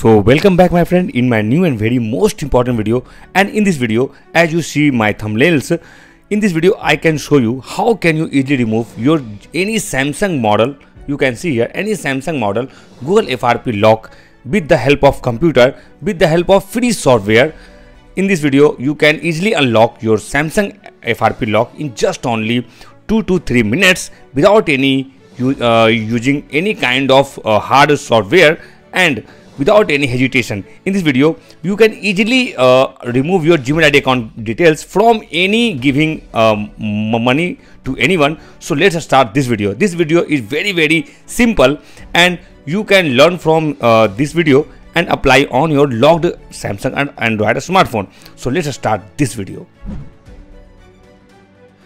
So welcome back my friend in my new and very most important video. And in this video as you see my thumbnails in this video I can show you how can you easily remove your any Samsung model. You can see here any Samsung model Google FRP lock with the help of computer with the help of free software. In this video you can easily unlock your Samsung FRP lock in just only 2 to 3 minutes without any uh, using any kind of uh, hard software. And without any hesitation. In this video, you can easily uh, remove your Gmail ID account details from any giving um, money to anyone. So let's start this video. This video is very very simple and you can learn from uh, this video and apply on your logged Samsung and Android smartphone. So let's start this video.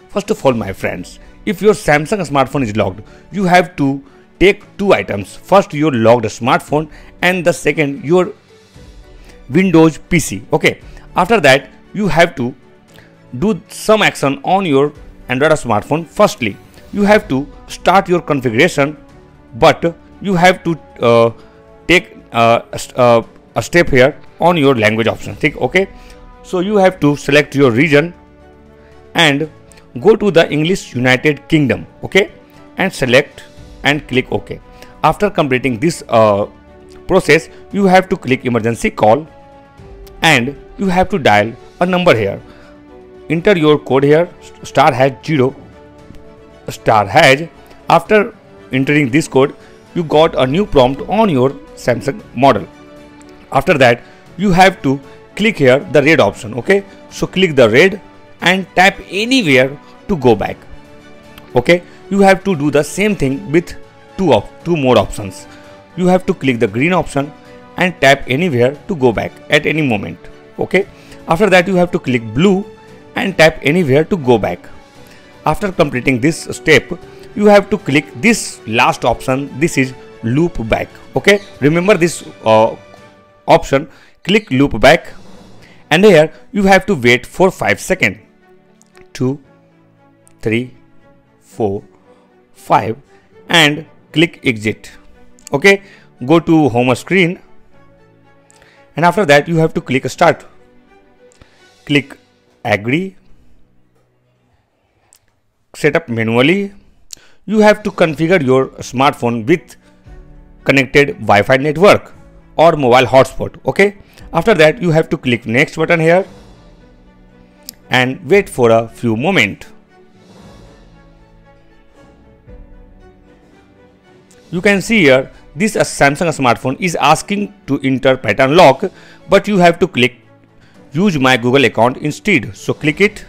First of all my friends, if your Samsung smartphone is logged, you have to take two items. First your logged smartphone and the second your Windows PC. Okay. After that you have to do some action on your Android smartphone. Firstly, you have to start your configuration, but you have to uh, take uh, uh, a step here on your language option. think Okay. So you have to select your region and go to the English United Kingdom. Okay, and select and click OK. After completing this uh, process, you have to click emergency call and you have to dial a number here. Enter your code here star hash 0 star hash. After entering this code, you got a new prompt on your Samsung model. After that, you have to click here the red option. Okay, so click the red and tap anywhere to go back. Okay, you have to do the same thing with two of two more options. You have to click the green option and tap anywhere to go back at any moment. Okay. After that you have to click blue and tap anywhere to go back. After completing this step, you have to click this last option. This is loop back. Okay. Remember this uh, option. Click loop back and here you have to wait for 5 seconds. 2, 3, 4, 5 and click exit. Okay go to home screen. And after that you have to click start. Click agree. Set up manually. You have to configure your smartphone with connected Wi-Fi network or mobile hotspot. Okay after that you have to click next button here and wait for a few moments you can see here this Samsung smartphone is asking to enter pattern lock but you have to click use my Google account instead. So click it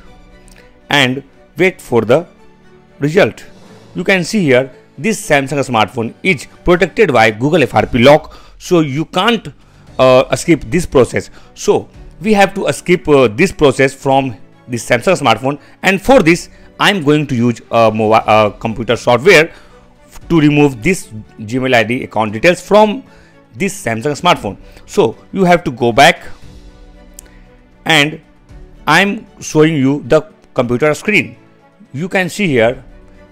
and wait for the result. You can see here this Samsung smartphone is protected by Google FRP lock so you can't uh, skip this process. So we have to skip uh, this process from this Samsung smartphone and for this I'm going to use a mobile uh, computer software to remove this Gmail ID account details from this Samsung smartphone. So you have to go back and I'm showing you the computer screen. You can see here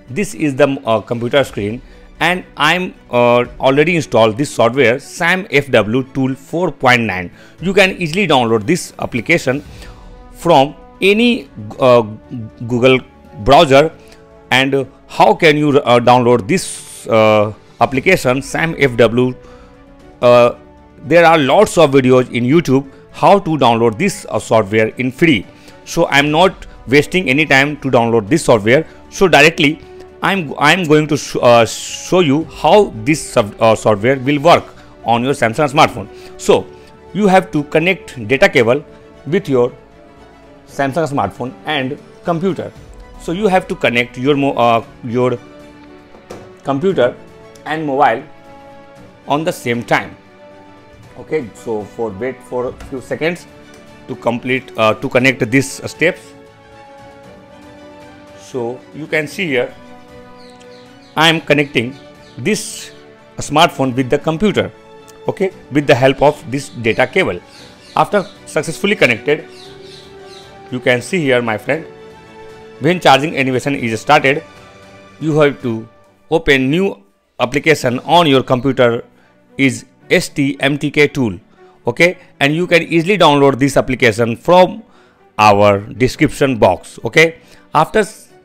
this is the uh, computer screen and I'm uh, already installed this software SAM FW tool 4.9. You can easily download this application from any uh, Google browser and how can you uh, download this uh, application SAM FW uh, there are lots of videos in YouTube how to download this uh, software in free. So I'm not wasting any time to download this software. So directly I'm I'm going to sh uh, show you how this uh, software will work on your Samsung smartphone. So you have to connect data cable with your Samsung smartphone and computer. So you have to connect your uh, your computer and mobile on the same time. Okay so for wait for a few seconds to complete uh, to connect these steps. So you can see here I am connecting this smartphone with the computer okay with the help of this data cable. After successfully connected you can see here my friend when charging animation is started you have to open new application on your computer is STMTK tool okay? And you can easily download this application from our description box okay? After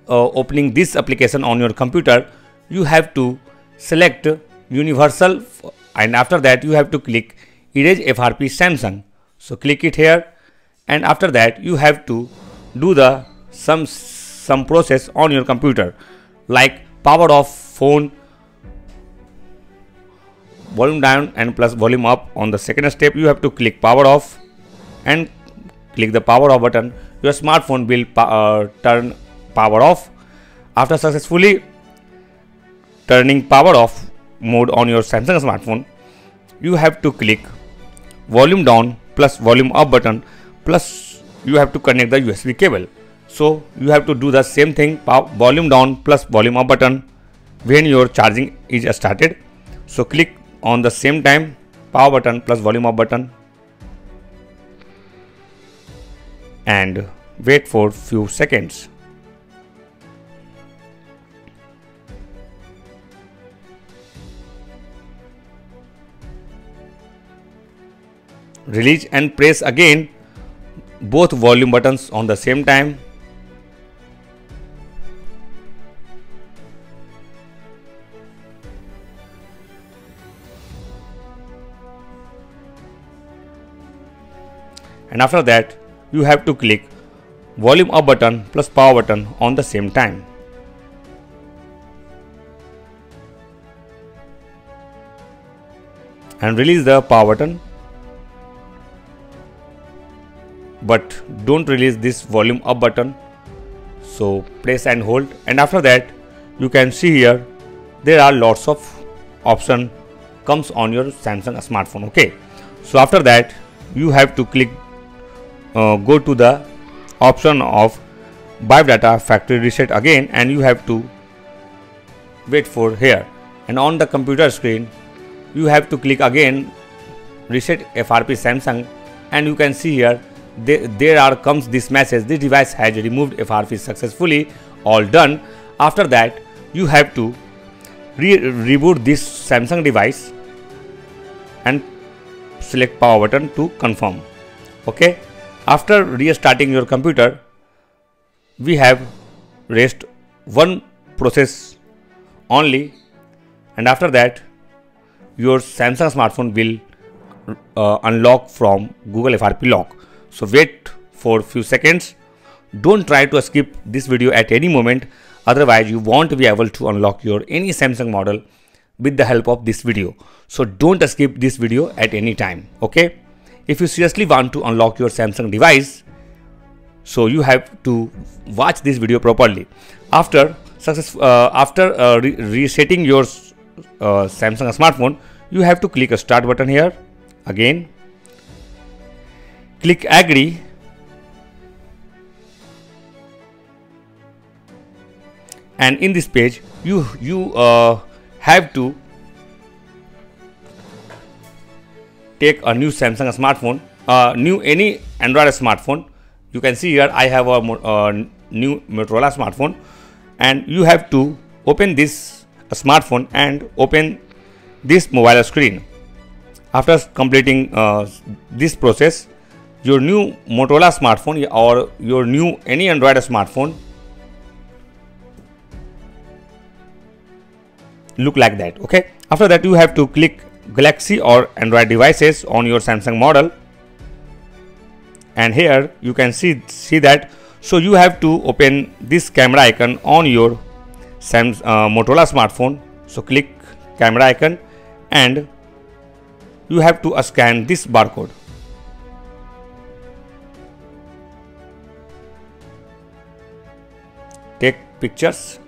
uh, opening this application on your computer you have to select universal and after that you have to click erase FRP Samsung. So click it here and after that you have to do the some some process on your computer like power off phone volume down and plus volume up. On the second step you have to click power off and click the power off button. Your smartphone will uh, turn power off. After successfully turning power off mode on your Samsung smartphone you have to click volume down plus volume up button plus you have to connect the USB cable. So you have to do the same thing volume down plus volume up button when your charging is started so click on the same time power button plus volume up button and wait for few seconds. Release and press again both volume buttons on the same time and after that you have to click volume up button plus power button on the same time. And release the power button. But don't release this volume up button. So press and hold. And after that you can see here there are lots of option comes on your Samsung smartphone okay? So after that you have to click uh, go to the option of Bive data factory reset again and you have to wait for here. And on the computer screen you have to click again reset FRP Samsung and you can see here there are comes this message this device has removed FRP successfully all done. After that you have to re reboot this Samsung device and select power button to confirm. Okay after restarting your computer we have rest one process only and after that your Samsung smartphone will uh, unlock from Google FRP lock so wait for few seconds. Don't try to skip this video at any moment. Otherwise you won't be able to unlock your any Samsung model with the help of this video. So don't skip this video at any time. Okay. If you seriously want to unlock your Samsung device, so you have to watch this video properly. After success, uh, after uh, re resetting your uh, Samsung smartphone, you have to click a start button here again click agree and in this page you you uh, have to take a new Samsung smartphone uh, new any Android smartphone. You can see here I have a, a new Motorola smartphone. And you have to open this smartphone and open this mobile screen. After completing uh, this process your new Motorola smartphone or your new any Android smartphone look like that okay? After that you have to click Galaxy or Android devices on your Samsung model. And here you can see see that. So you have to open this camera icon on your Samsung uh, Motorola smartphone. So click camera icon and you have to scan this barcode. Take pictures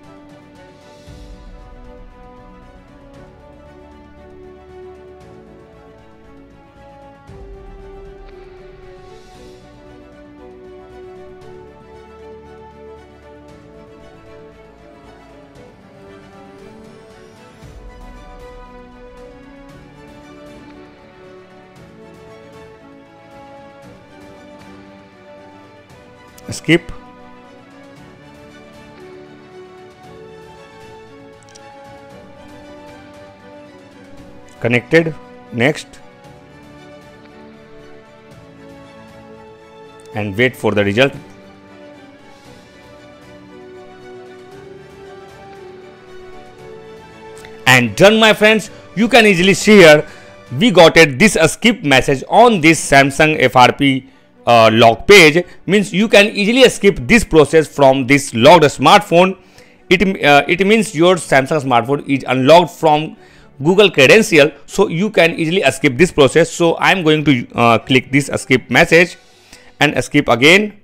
skip. Connected. Next. And wait for the result. And done my friends. You can easily see here we got it. This skip message on this samsung frp uh, log page means you can easily skip this process from this logged smartphone. It uh, it means your samsung smartphone is unlocked from google credential so you can easily skip this process. So i'm going to uh, click this skip message and skip again.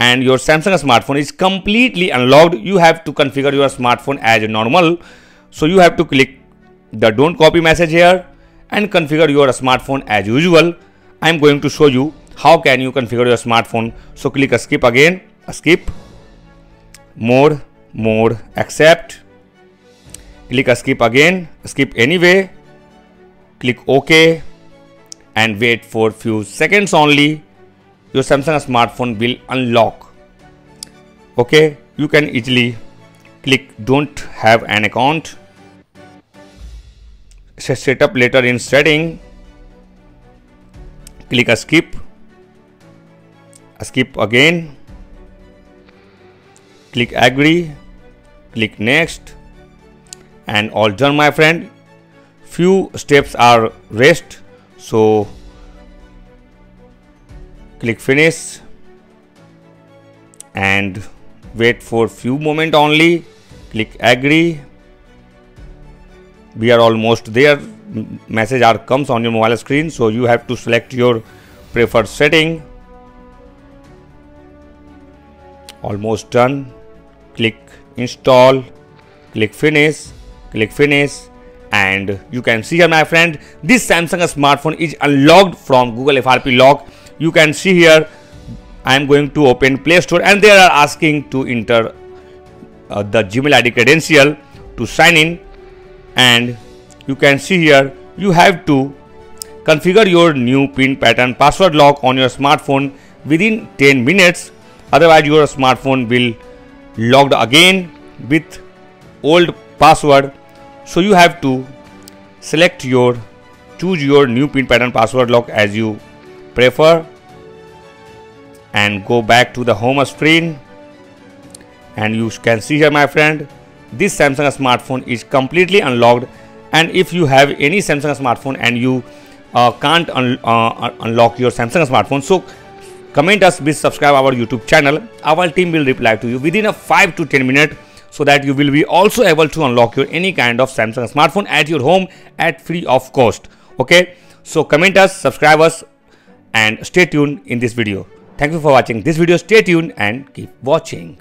And your samsung smartphone is completely unlocked. You have to configure your smartphone as normal. So you have to click the don't copy message here and configure your smartphone as usual. I'm going to show you how can you configure your smartphone? So click skip again. Skip. More more accept. Click skip again. Skip anyway. Click ok. And wait for few seconds only. Your samsung smartphone will unlock. Okay you can easily click don't have an account. Set up later in setting. Click skip skip again. Click agree. Click next. And all done my friend. Few steps are rest. So click finish. And wait for few moment only. Click agree. We are almost there. Message are comes on your mobile screen. So you have to select your preferred setting almost done. Click install click finish click finish and you can see here my friend this samsung smartphone is unlocked from google frp lock. You can see here i am going to open play store and they are asking to enter uh, the gmail id credential to sign in. And you can see here you have to configure your new pin pattern password lock on your smartphone within 10 minutes otherwise your smartphone will logged again with old password. So you have to select your choose your new pin pattern password lock as you prefer and go back to the home screen. And you can see here my friend this samsung smartphone is completely unlocked. And if you have any samsung smartphone and you uh, can't un uh, unlock your samsung smartphone so comment us please subscribe our youtube channel. Our team will reply to you within a 5 to 10 minute so that you will be also able to unlock your any kind of samsung smartphone at your home at free of cost. Okay? So comment us subscribe us and stay tuned in this video. Thank you for watching this video. Stay tuned and keep watching